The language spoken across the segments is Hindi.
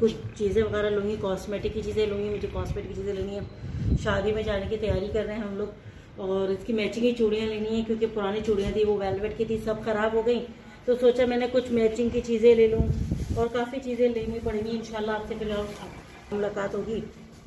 कुछ चीज़ें वगैरह लूँगी कॉस्मेटिक की चीज़ें लूँगी, मुझे कॉस्मेटिक की चीज़ें लेनी है। शादी में जाने की तैयारी कर रहे हैं हम लोग, और इसकी मैचिंग की चूड़ियाँ लेनी है, क्योंकि पुरानी चूड़ियाँ थी, वो वेलवेट की थी, सब ख़राब हो गई। तो सोचा मैंने कुछ मैचिंग की चीज़ें ले लूँ, और काफ़ी चीज़ें लेनी पड़ेंगी इन आपसे फिर मुलाकात होगी।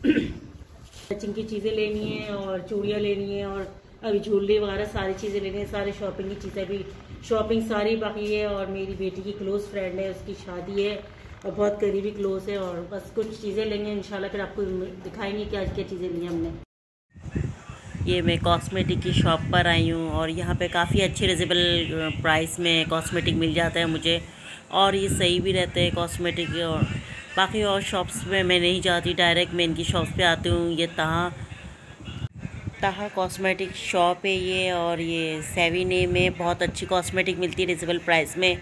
मैचिंग की चीज़ें लेनी है, और चूड़ियाँ लेनी है, और अभी झूले वगैरह सारी चीज़ें लेनी है, सारी शॉपिंग की चीज़ें भी। शॉपिंग सारी बाकी है, और मेरी बेटी की क्लोज फ्रेंड है, उसकी शादी है। और बहुत करीबी क्लोज है और बस कुछ चीज़ें लेंगे, इंशाल्लाह फिर आपको दिखाएँगे क्या क्या चीज़ें ली हमने। ये मैं कॉस्मेटिक की शॉप पर आई हूँ और यहाँ पे काफ़ी अच्छे रिजनेबल प्राइस में कॉस्मेटिक मिल जाता है मुझे। और ये सही भी रहते हैं कॉस्मेटिक और बाकी और शॉप्स में मैं नहीं जाती डायरेक्ट मैं इनकी शॉप्स पे आती हूँ। ये तहाँ तहा कॉस्मेटिक शॉप है ये और ये सेविने में बहुत अच्छी कॉस्मेटिक मिलती है रिजनेबल प्राइस में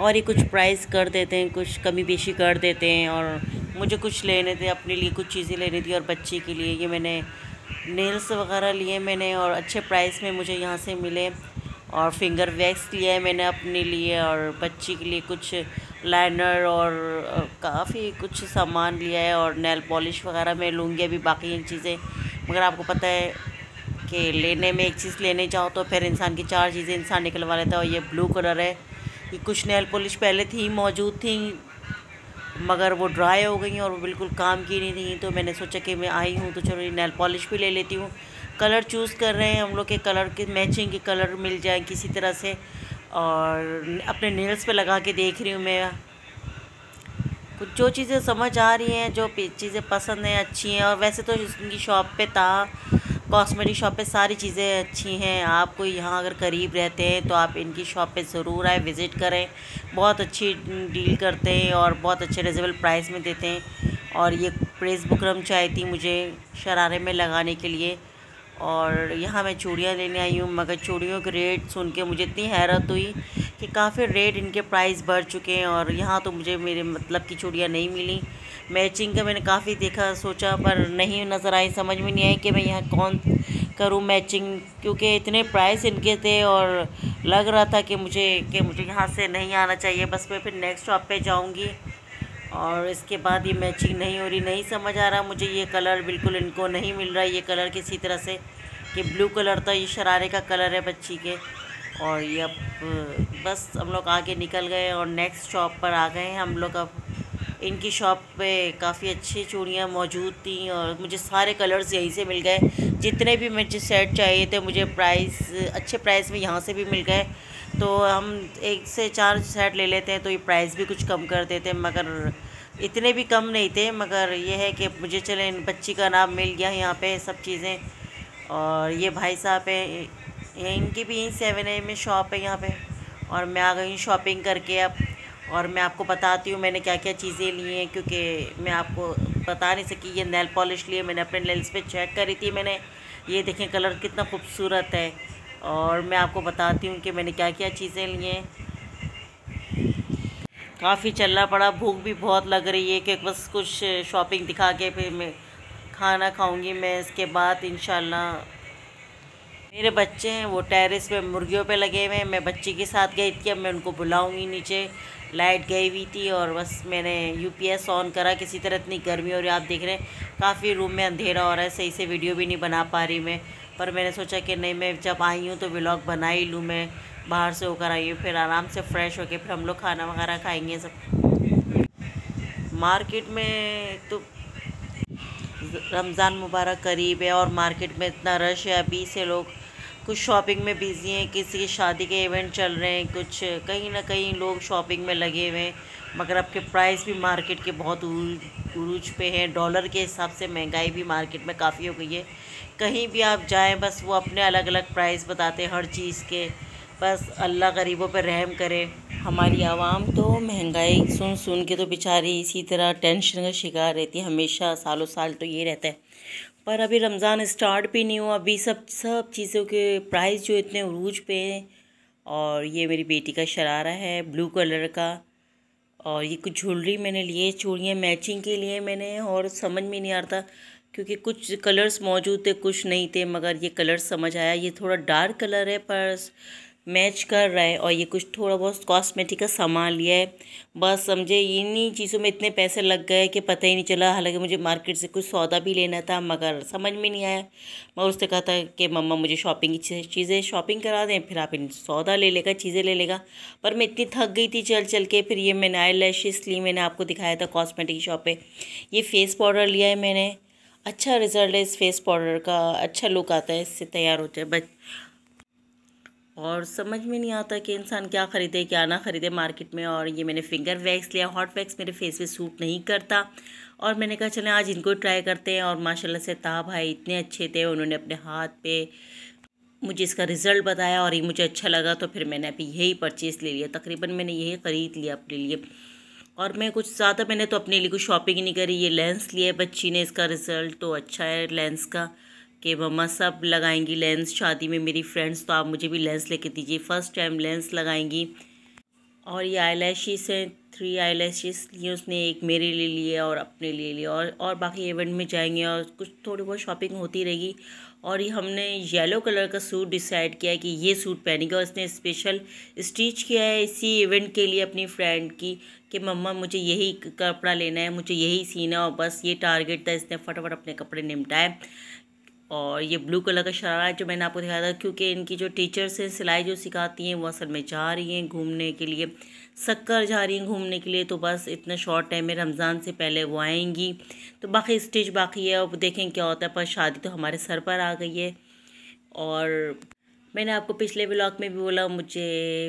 और ये कुछ प्राइस कर देते हैं, कुछ कमी बेशी कर देते हैं और मुझे कुछ लेने थे, अपने लिए कुछ चीज़ें लेनी थी और बच्चे के लिए। ये मैंने नेल्स वगैरह लिए मैंने और अच्छे प्राइस में मुझे यहाँ से मिले और फिंगर वैक्स लिया है मैंने अपने लिए और बच्ची के लिए कुछ लाइनर और काफ़ी कुछ सामान लिया है और नेल पॉलिश वगैरह मैं लूँगी अभी बाकी चीज़ें। मगर आपको पता है कि लेने में एक चीज़ लेने जाओ तो फिर इंसान की चार चीज़ें इंसान निकलवा लेता है और ये ब्लू कलर है। ये कुछ नेल पॉलिश पहले थी, मौजूद थी, मगर वो ड्राई हो गई और वो बिल्कुल काम की नहीं थी। तो मैंने सोचा कि मैं आई हूँ तो चलो ये नेल पॉलिश भी ले लेती हूँ। कलर चूज़ कर रहे हैं हम लोग के कलर के मैचिंग के कलर मिल जाए किसी तरह से। और अपने नेल्स पे लगा के देख रही हूँ मैं। कुछ जो चीज़ें समझ आ रही हैं, जो चीज़ें पसंद हैं, अच्छी हैं। और वैसे तो इनकी शॉप पे था कॉस्मेटिक शॉप पे सारी चीज़ें अच्छी हैं। आप कोई यहाँ अगर करीब रहते हैं तो आप इनकी शॉप पे ज़रूर आए, विज़िट करें। बहुत अच्छी डील करते हैं और बहुत अच्छे रिजनेबल प्राइस में देते हैं। और ये प्रेस बुकरम चाहिए थी मुझे शरारे में लगाने के लिए। और यहाँ मैं चूड़ियाँ लेने आई हूँ, मगर चूड़ियों के रेट सुन के मुझे इतनी हैरत हुई कि काफ़ी रेट इनके प्राइस बढ़ चुके हैं और यहाँ तो मुझे मेरे मतलब की चूड़ियाँ नहीं मिली। मैचिंग का मैंने काफ़ी देखा, सोचा, पर नहीं नज़र आई। समझ में नहीं आई कि मैं यहाँ कौन करूँ मैचिंग क्योंकि इतने प्राइस इनके थे और लग रहा था कि मुझे कि मुझे यहाँ से नहीं आना चाहिए। बस मैं फिर नेक्स्ट शॉप पे जाऊँगी और इसके बाद ये मैचिंग नहीं हो रही, नहीं समझ आ रहा मुझे ये कलर बिल्कुल इनको नहीं मिल रहा। ये कलर किसी तरह से कि ब्लू कलर था, ये शरारे का कलर है बच्ची के। और ये अब, बस हम लोग आगे निकल गए और नेक्स्ट शॉप पर आ गए हम लोग अब इनकी शॉप पे काफ़ी अच्छी चूड़ियाँ मौजूद थी और मुझे सारे कलर्स यहीं से मिल गए। जितने भी मुझे सेट चाहिए थे, मुझे प्राइस अच्छे प्राइस में यहाँ से भी मिल गए। तो हम एक से चार सेट ले लेते हैं तो ये प्राइस भी कुछ कम कर देते मगर इतने भी कम नहीं थे। मगर ये है कि मुझे, चले, इन बच्ची का नाम मिल गया यहाँ पे सब चीज़ें। और ये भाई साहब है इनकी भी यहीं सेवन ए में शॉप है यहाँ पे। और मैं आ गई शॉपिंग करके अब। और मैं आपको बताती हूँ मैंने क्या क्या चीज़ें ली हैं, क्योंकि मैं आपको बता नहीं सकी, ये नेल पॉलिश लिए मैंने, अपने नेल्स पे चेक करी थी मैंने। ये देखें कलर कितना खूबसूरत है। और मैं आपको बताती हूँ कि मैंने क्या क्या चीज़ें ली हैं। काफ़ी चलना पड़ा, भूख भी बहुत लग रही है कि बस कुछ शॉपिंग दिखा के फिर मैं खाना खाऊँगी मैं, इसके बाद इन मेरे बच्चे हैं, वो टेरेस पे मुर्गियों पे लगे हुए हैं। मैं बच्ची के साथ गई थी, अब मैं उनको बुलाऊँगी नीचे। लाइट गई हुई थी और बस मैंने यूपीएस ऑन करा। किसी तरह इतनी गर्मी हो और आप देख रहे हैं, काफ़ी रूम में अंधेरा हो रहा है। सही से वीडियो भी नहीं बना पा रही मैं। पर मैंने सोचा कि नहीं, मैं जब आई हूँ तो व्लॉग बना ही लूँ मैं। बाहर से होकर आई हूँ, फिर आराम से फ्रेश होकर फिर हम लोग खाना वगैरह खाएँगे सब। मार्केट में तो रमज़ान मुबारक करीब है और मार्केट में इतना रश है। अभी से लोग कुछ शॉपिंग में बिज़ी हैं, किसी की शादी के इवेंट चल रहे हैं, कुछ कहीं ना कहीं लोग शॉपिंग में लगे हुए हैं, मगर अब के प्राइस भी मार्केट के बहुत उरूज पे हैं, डॉलर के हिसाब से महँगाई भी मार्केट में काफ़ी हो गई है। कहीं भी आप जाएँ, बस वो अपने अलग अलग प्राइस बताते हैं हर चीज़ के, बस अल्लाह गरीबों पर रहम करे, हमारी आवाम तो महँगाई सुन सुन के तो बेचारी इसी तरह टेंशन का शिकार रहती है, हमेशा सालों साल तो ये रहता है। पर अभी रमज़ान स्टार्ट भी नहीं हुआ। अभी सब सब चीज़ों के प्राइस जो इतने अरूज पे हैं और ये मेरी बेटी का शरारा है, ब्लू कलर का। और ये कुछ ज्वेलरी मैंने लिए, चूड़ियाँ मैचिंग के लिए मैंने और समझ में नहीं आ रहा था क्योंकि कुछ कलर्स मौजूद थे, कुछ नहीं थे, मगर ये कलर समझ आया। ये थोड़ा डार्क कलर है पर मैच कर रहा है और ये कुछ थोड़ा बहुत कॉस्मेटिक का सामान लिया है। बस समझे, इन्हीं चीज़ों में इतने पैसे लग गए कि पता ही नहीं चला। हालाँकि मुझे मार्केट से कुछ सौदा भी लेना था, मगर समझ में नहीं आया। मैं उससे कहा था कि, मम्मा, मुझे शॉपिंग की चीज़ें शॉपिंग करा दें, फिर आप इन सौदा ले लेगा, चीज़ें ले लेगा। पर मैं इतनी थक गई थी चल चल के, फिर ये मैंने आई लैशेस ली, मैंने आपको दिखाया था कॉस्मेटिक शॉप पर ये फेस पाउडर लिया है मैंने। अच्छा रिज़ल्ट है इस फेस पाउडर का अच्छा लुक आता है, इससे तैयार होते हैं। बच और समझ में नहीं आता कि इंसान क्या ख़रीदे, क्या ना ख़रीदे मार्केट में और ये मैंने फिंगर वैक्स लिया हॉट वैक्स मेरे फेस पे सूट नहीं करता। और मैंने कहा, चले, आज इनको ट्राई करते हैं। और माशाल्लाह से ता भाई इतने अच्छे थे उन्होंने अपने हाथ पे मुझे इसका रिज़ल्ट बताया और ये मुझे अच्छा लगा तो फिर मैंने अभी यही परचेज़ ले लिया। तकरीबन मैंने यही ख़रीद लिया अपने लिए। और मैं कुछ ज़्यादा मैंने तो अपने लिए कुछ शॉपिंग नहीं करी, ये लेंस लिया बच्ची ने, इसका रिज़ल्ट तो अच्छा है लेंस का। कि मम्मा सब लगाएँगी लेंस शादी में मेरी फ्रेंड्स तो आप मुझे भी लेंस लेके दीजिए। फ़र्स्ट टाइम लेंस लगाएँगी। और ये आई लैशिस हैं थ्री आई लैशिस लिए उसने, एक मेरे लिए लिए और अपने लिए लिए। और और बाकी इवेंट में जाएँगे और कुछ थोड़ी बहुत शॉपिंग होती रहेगी। और ये हमने येलो कलर का सूट डिसाइड किया है कि ये सूट पहनेगा और इसने स्पेशल स्टिच किया है इसी इवेंट के लिए अपनी फ्रेंड की कि मम्मा मुझे यही कपड़ा लेना है, मुझे यही सीना और बस ये टारगेट था, इसने फटाफट अपने कपड़े निपटाए। और ये ब्लू कलर का शरारा जो मैंने आपको दिखाया था, क्योंकि इनकी जो टीचर्स हैं, सिलाई जो सिखाती हैं, वो असल में जा रही हैं घूमने के लिए। शक्कर जा रही हैं घूमने के लिए तो बस इतना शॉर्ट टाइम में रमज़ान से पहले वो आएँगी। तो बाकी स्टेज बाकी है, अब देखें क्या होता है, पर शादी तो हमारे सर पर आ गई है। और मैंने आपको पिछले व्लॉग में भी बोला मुझे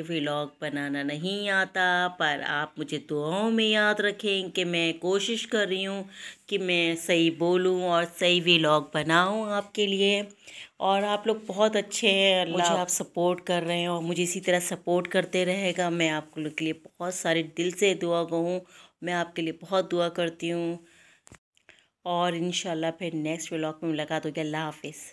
व्लॉग बनाना नहीं आता पर आप मुझे दुआओं में याद रखें कि मैं कोशिश कर रही हूँ कि मैं सही बोलूँ और सही व्लॉग बनाऊँ आपके लिए। और आप लोग बहुत अच्छे हैं मुझे आप सपोर्ट कर रहे हैं और मुझे इसी तरह सपोर्ट करते रहेगा। मैं आपको लोग के लिए बहुत सारे दिल से दुआ कहूँ मैं आपके लिए बहुत दुआ करती हूँ। और इन फिर नेक्स्ट व्लॉग में मुलाकात होगी। अल्लाह हाफिज़।